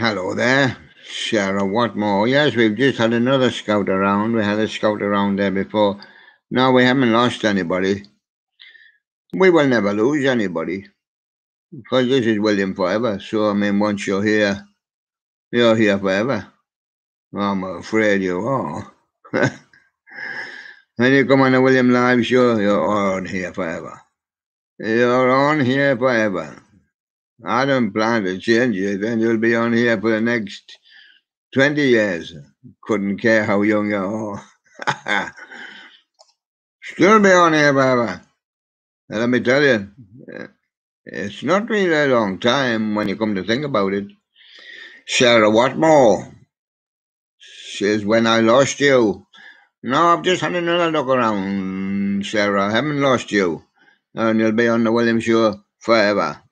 Hello there, Sarah Whatmore. Yes, we've just had another scout around. We had a scout around there before. No, we haven't lost anybody. We will never lose anybody because this is William forever. So, I mean, once you're here, you're here forever. I'm afraid you are. when you come on the William Live show, you're on here forever. You're on here forever. I don't plan to change it, Then you'll be on here for the next 20 years. Couldn't care how young you are. Still be on here. And let me tell you, eh, it's not really a long time when you come to think about it. Sarah Whatmore says, When I lost you. No, I've just had another look around, Sarah. I haven't lost you. And you'll be on the William Show forever.